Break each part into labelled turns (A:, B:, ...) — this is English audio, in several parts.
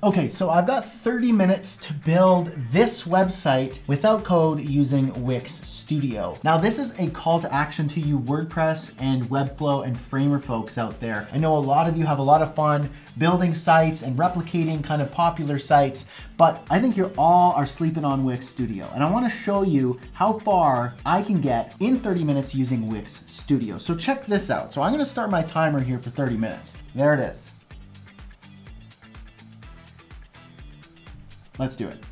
A: Okay, so I've got 30 minutes to build this website without code using Wix Studio. Now this is a call to action to you WordPress and Webflow and Framer folks out there. I know a lot of you have a lot of fun building sites and replicating kind of popular sites, but I think you all are sleeping on Wix Studio. And I wanna show you how far I can get in 30 minutes using Wix Studio. So check this out. So I'm gonna start my timer here for 30 minutes. There it is. Let's do it.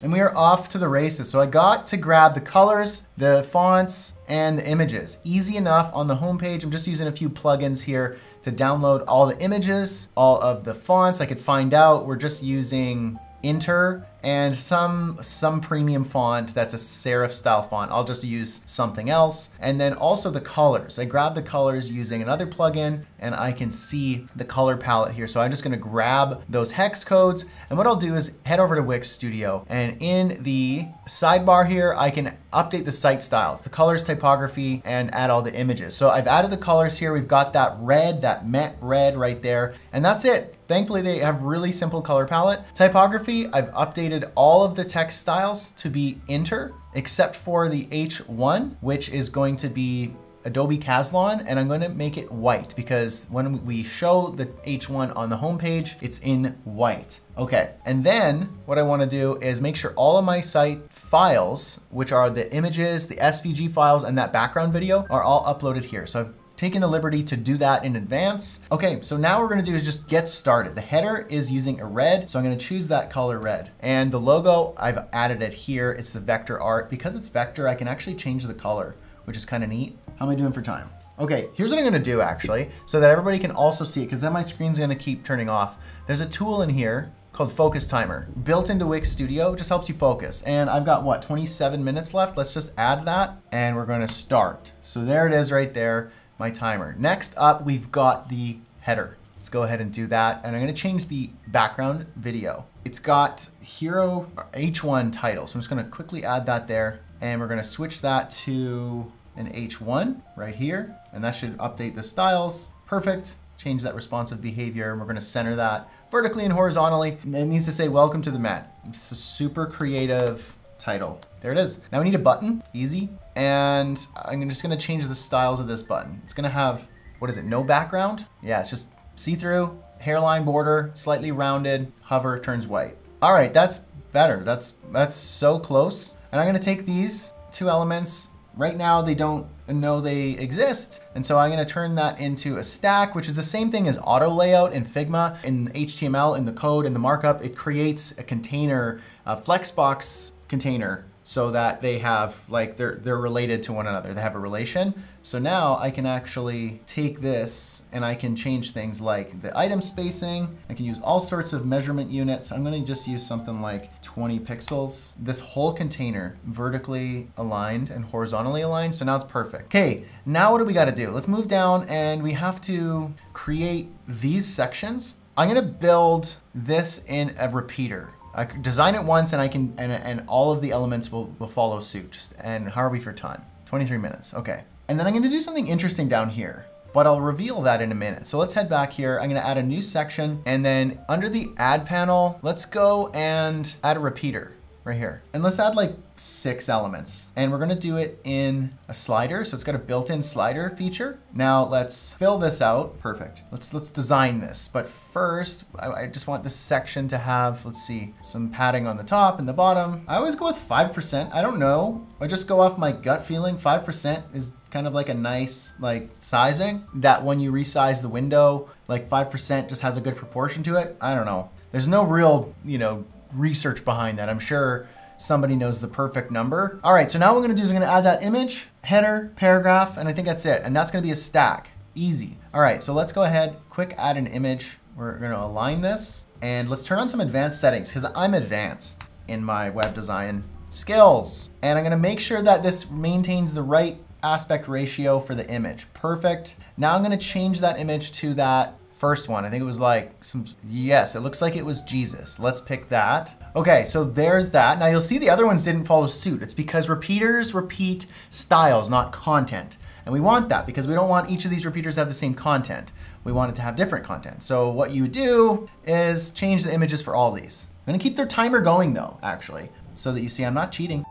A: And we are off to the races. So I got to grab the colors, the fonts, and the images. Easy enough on the homepage. I'm just using a few plugins here to download all the images, all of the fonts. I could find out we're just using Inter and some some premium font that's a serif style font. I'll just use something else. And then also the colors. I grab the colors using another plugin and I can see the color palette here. So I'm just gonna grab those hex codes and what I'll do is head over to Wix Studio and in the sidebar here, I can update the site styles, the colors, typography, and add all the images. So I've added the colors here. We've got that red, that matte red right there, and that's it. Thankfully, they have really simple color palette. Typography, I've updated all of the text styles to be Inter, except for the H1, which is going to be Adobe Caslon, and I'm gonna make it white because when we show the H1 on the homepage, it's in white. Okay, and then what I wanna do is make sure all of my site files, which are the images, the SVG files, and that background video are all uploaded here. So I've taken the liberty to do that in advance. Okay, so now we're gonna do is just get started. The header is using a red, so I'm gonna choose that color red. And the logo, I've added it here. It's the vector art. Because it's vector, I can actually change the color, which is kind of neat. How am I doing for time? Okay, here's what I'm gonna do actually, so that everybody can also see it, because then my screen's gonna keep turning off. There's a tool in here called Focus Timer. Built into Wix Studio, just helps you focus. And I've got what, 27 minutes left? Let's just add that and we're gonna start. So there it is right there my timer. Next up, we've got the header. Let's go ahead and do that. And I'm gonna change the background video. It's got hero H1 title. So I'm just gonna quickly add that there. And we're gonna switch that to an H1 right here. And that should update the styles. Perfect. Change that responsive behavior. And we're gonna center that vertically and horizontally. And It needs to say, welcome to the Met. It's a super creative title. There it is. Now we need a button, easy. And I'm just gonna change the styles of this button. It's gonna have, what is it, no background? Yeah, it's just see-through, hairline border, slightly rounded, hover, turns white. All right, that's better. That's, that's so close. And I'm gonna take these two elements. Right now, they don't know they exist. And so I'm gonna turn that into a stack, which is the same thing as auto layout in Figma. In HTML, in the code, in the markup, it creates a container, a Flexbox container so that they have like they're they're related to one another. They have a relation. So now I can actually take this and I can change things like the item spacing. I can use all sorts of measurement units. I'm gonna just use something like 20 pixels. This whole container vertically aligned and horizontally aligned. So now it's perfect. Okay, now what do we gotta do? Let's move down and we have to create these sections. I'm gonna build this in a repeater. I design it once and I can, and, and all of the elements will, will follow suit. Just, and how are we for time? 23 minutes, okay. And then I'm gonna do something interesting down here, but I'll reveal that in a minute. So let's head back here. I'm gonna add a new section and then under the add panel, let's go and add a repeater right here. And let's add like six elements. And we're gonna do it in a slider. So it's got a built-in slider feature. Now let's fill this out. Perfect. Let's let's design this. But first, I, I just want this section to have, let's see, some padding on the top and the bottom. I always go with 5%. I don't know. I just go off my gut feeling. 5% is kind of like a nice like sizing that when you resize the window, like 5% just has a good proportion to it. I don't know. There's no real, you know, research behind that. I'm sure somebody knows the perfect number. All right, so now what I'm gonna do is I'm gonna add that image, header, paragraph, and I think that's it. And that's gonna be a stack, easy. All right, so let's go ahead, quick add an image. We're gonna align this and let's turn on some advanced settings because I'm advanced in my web design skills. And I'm gonna make sure that this maintains the right aspect ratio for the image. Perfect. Now I'm gonna change that image to that First one, I think it was like some, yes, it looks like it was Jesus. Let's pick that. Okay, so there's that. Now you'll see the other ones didn't follow suit. It's because repeaters repeat styles, not content. And we want that because we don't want each of these repeaters to have the same content. we want it to have different content. So what you do is change the images for all these. I'm gonna keep their timer going though, actually, so that you see I'm not cheating.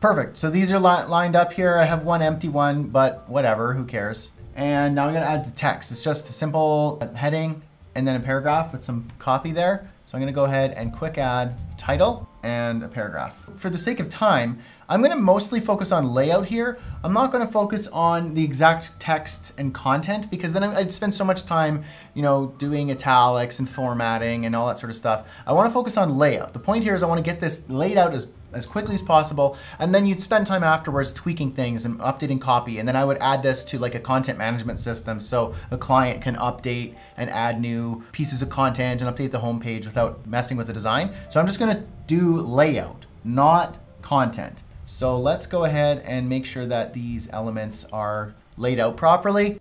A: Perfect, so these are li lined up here. I have one empty one, but whatever, who cares? And now I'm gonna add the text. It's just a simple heading and then a paragraph with some copy there. So I'm gonna go ahead and quick add title and a paragraph. For the sake of time, I'm gonna mostly focus on layout here. I'm not gonna focus on the exact text and content because then I'd spend so much time, you know, doing italics and formatting and all that sort of stuff. I wanna focus on layout. The point here is I wanna get this laid out as as quickly as possible, and then you'd spend time afterwards tweaking things and updating copy, and then I would add this to like a content management system so a client can update and add new pieces of content and update the homepage without messing with the design. So I'm just gonna do layout, not content. So let's go ahead and make sure that these elements are laid out properly.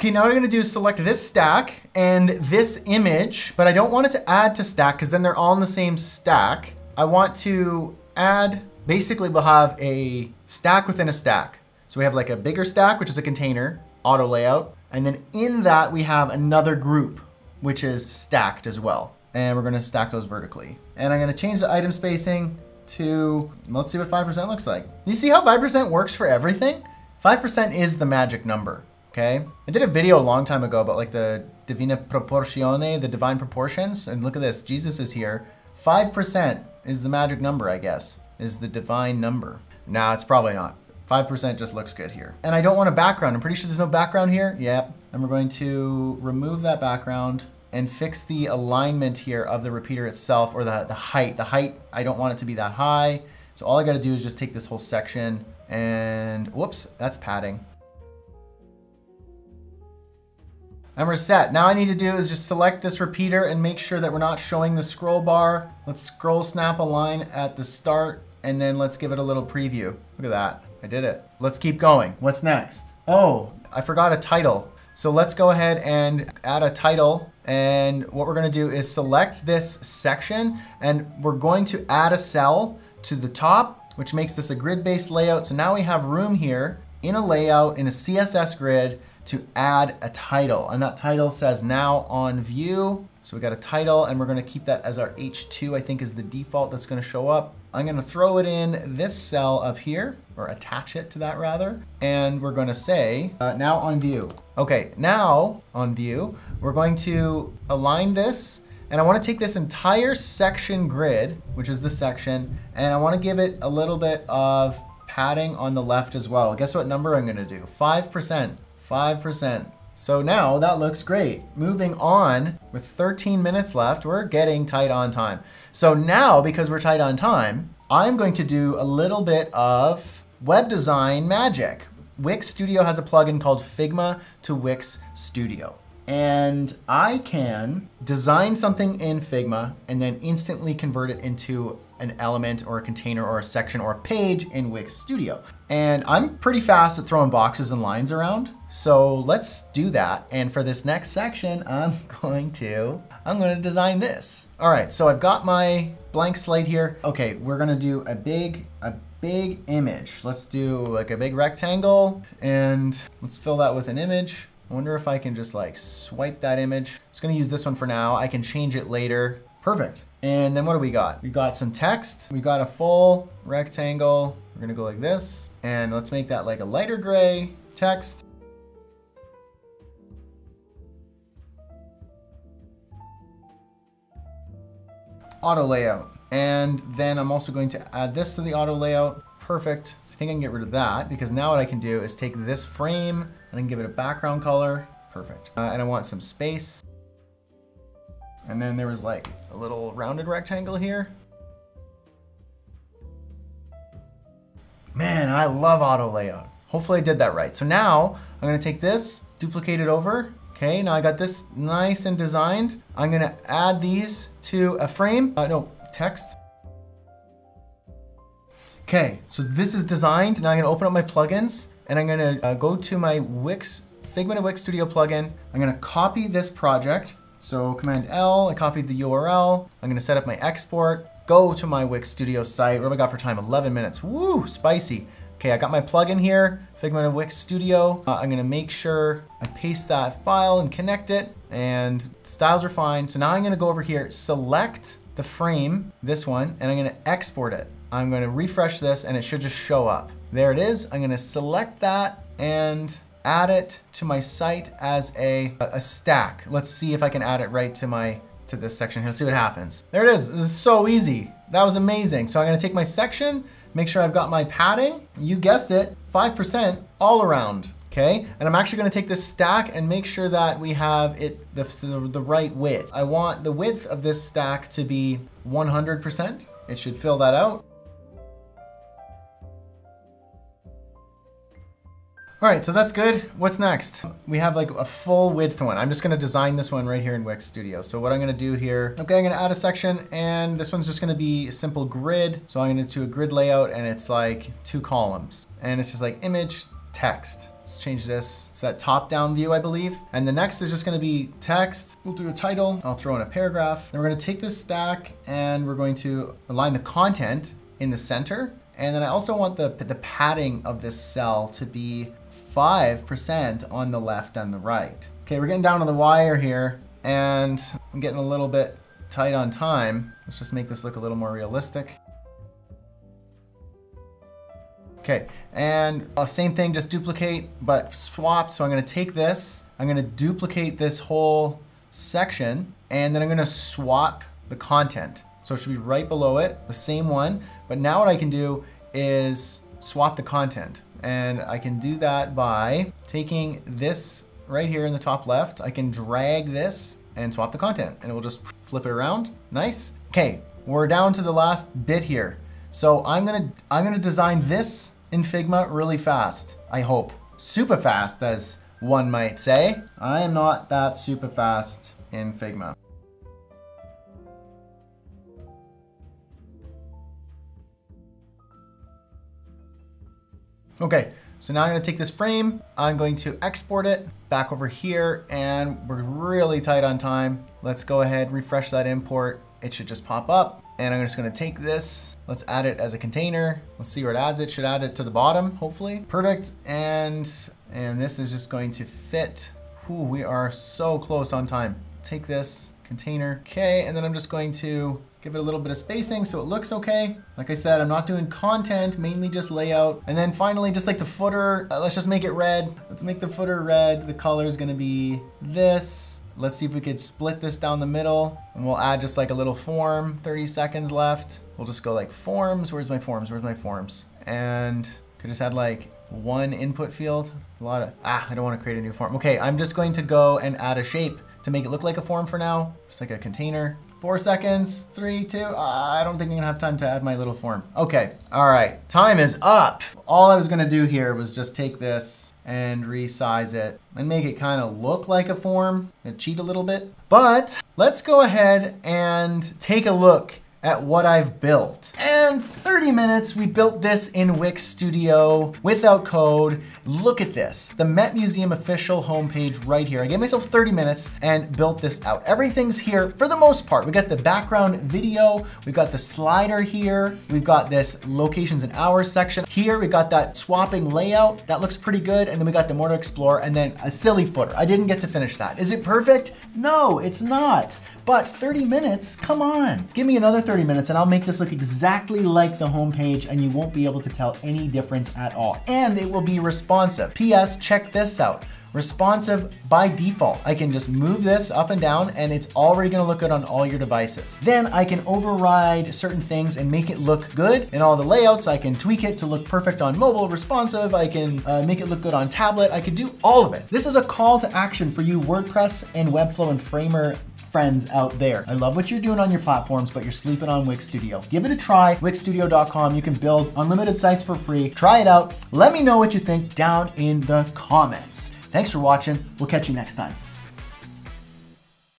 A: Okay, now what I'm gonna do is select this stack and this image, but I don't want it to add to stack because then they're all in the same stack. I want to add, basically we'll have a stack within a stack. So we have like a bigger stack, which is a container, auto layout. And then in that we have another group, which is stacked as well. And we're gonna stack those vertically. And I'm gonna change the item spacing to, let's see what 5% looks like. You see how 5% works for everything? 5% is the magic number, okay? I did a video a long time ago about like the Divina Proportione, the divine proportions. And look at this, Jesus is here. 5% is the magic number, I guess, is the divine number. Nah, it's probably not. 5% just looks good here. And I don't want a background. I'm pretty sure there's no background here. Yep. And we're going to remove that background and fix the alignment here of the repeater itself or the, the height. The height, I don't want it to be that high. So all I gotta do is just take this whole section and whoops, that's padding. And we're set. Now I need to do is just select this repeater and make sure that we're not showing the scroll bar. Let's scroll snap a line at the start and then let's give it a little preview. Look at that. I did it. Let's keep going. What's next? Oh, I forgot a title. So let's go ahead and add a title. And what we're gonna do is select this section and we're going to add a cell to the top, which makes this a grid-based layout. So now we have room here in a layout in a CSS grid to add a title. And that title says now on view. So we got a title and we're gonna keep that as our H2, I think is the default that's gonna show up. I'm gonna throw it in this cell up here, or attach it to that rather, and we're gonna say, uh, now on view. Okay, now on view, we're going to align this, and I wanna take this entire section grid, which is the section, and I wanna give it a little bit of padding on the left as well. Guess what number I'm gonna do? 5%, 5%. So now that looks great. Moving on, with 13 minutes left, we're getting tight on time. So now, because we're tight on time, I'm going to do a little bit of web design magic. Wix Studio has a plugin called Figma to Wix Studio. And I can design something in Figma and then instantly convert it into an element or a container or a section or a page in Wix Studio. And I'm pretty fast at throwing boxes and lines around. So let's do that. And for this next section, I'm going to, I'm going to design this. All right, so I've got my blank slate here. Okay, we're to do a big, a big image. Let's do like a big rectangle and let's fill that with an image. I wonder if I can just like swipe that image. Just gonna use this one for now. I can change it later. Perfect. And then what do we got? We got some text. We got a full rectangle. We're gonna go like this. And let's make that like a lighter gray text. Auto layout. And then I'm also going to add this to the auto layout. Perfect. I think I can get rid of that because now what I can do is take this frame and give it a background color. Perfect. Uh, and I want some space. And then there was like little rounded rectangle here. Man, I love auto layout. Hopefully I did that right. So now I'm gonna take this, duplicate it over. Okay, now I got this nice and designed. I'm gonna add these to a frame. Uh, no, text. Okay, so this is designed. Now I'm gonna open up my plugins and I'm gonna uh, go to my Wix, Figma to Wix Studio plugin. I'm gonna copy this project. So Command L, I copied the URL. I'm gonna set up my export go to my Wix Studio site. What have I got for time? 11 minutes. Woo, spicy. Okay, I got my plugin here, Figma Wix Studio. Uh, I'm gonna make sure I paste that file and connect it and styles are fine. So now I'm gonna go over here, select the frame, this one, and I'm gonna export it. I'm gonna refresh this and it should just show up. There it is. I'm gonna select that and add it to my site as a, a stack. Let's see if I can add it right to my to this section here. Let's see what happens. There it is. This is so easy. That was amazing. So I'm gonna take my section, make sure I've got my padding. You guessed it, 5% all around. Okay, and I'm actually gonna take this stack and make sure that we have it the, the, the right width. I want the width of this stack to be 100%. It should fill that out. All right, so that's good. What's next? We have like a full width one. I'm just gonna design this one right here in Wix Studio. So what I'm gonna do here, okay, I'm gonna add a section and this one's just gonna be a simple grid. So I'm gonna do a grid layout and it's like two columns. And it's just like image, text. Let's change this. It's that top-down view, I believe. And the next is just gonna be text. We'll do a title. I'll throw in a paragraph. We're gonna take this stack and we're going to align the content in the center. And then I also want the, the padding of this cell to be 5% on the left and the right. Okay, we're getting down to the wire here and I'm getting a little bit tight on time. Let's just make this look a little more realistic. Okay, and uh, same thing, just duplicate, but swap. So I'm gonna take this, I'm gonna duplicate this whole section, and then I'm gonna swap the content. So it should be right below it, the same one. But now what I can do is swap the content. And I can do that by taking this right here in the top left. I can drag this and swap the content and it will just flip it around. Nice. Okay, we're down to the last bit here. So I'm gonna, I'm gonna design this in Figma really fast, I hope. Super fast, as one might say. I am not that super fast in Figma. Okay, so now I'm gonna take this frame, I'm going to export it back over here, and we're really tight on time. Let's go ahead, refresh that import. It should just pop up. And I'm just gonna take this, let's add it as a container. Let's see where it adds it. Should add it to the bottom, hopefully. Perfect, and, and this is just going to fit. Ooh, we are so close on time. Take this, container. Okay, and then I'm just going to give it a little bit of spacing so it looks okay. Like I said, I'm not doing content, mainly just layout. And then finally, just like the footer, uh, let's just make it red. Let's make the footer red. The color is gonna be this. Let's see if we could split this down the middle and we'll add just like a little form, 30 seconds left. We'll just go like forms. Where's my forms? Where's my forms? And could just add like one input field. A lot of, ah, I don't want to create a new form. Okay, I'm just going to go and add a shape to make it look like a form for now. Just like a container. Four seconds, three, two. Uh, I don't think I'm gonna have time to add my little form. Okay, all right, time is up. All I was gonna do here was just take this and resize it and make it kind of look like a form and cheat a little bit. But let's go ahead and take a look at what I've built. And 30 minutes, we built this in Wix Studio without code. Look at this, the Met Museum official homepage right here. I gave myself 30 minutes and built this out. Everything's here for the most part. We got the background video, we've got the slider here, we've got this locations and hours section. Here we got that swapping layout, that looks pretty good. And then we got the more to explore and then a silly footer. I didn't get to finish that. Is it perfect? No, it's not. But 30 minutes, come on. Give me another 30 minutes and I'll make this look exactly like the homepage and you won't be able to tell any difference at all. And it will be responsive. P.S. Check this out responsive by default. I can just move this up and down and it's already gonna look good on all your devices. Then I can override certain things and make it look good in all the layouts. I can tweak it to look perfect on mobile, responsive. I can uh, make it look good on tablet. I could do all of it. This is a call to action for you WordPress and Webflow and Framer friends out there. I love what you're doing on your platforms, but you're sleeping on Wix Studio. Give it a try, wixstudio.com. You can build unlimited sites for free. Try it out. Let me know what you think down in the comments. Thanks for watching. We'll catch you next time.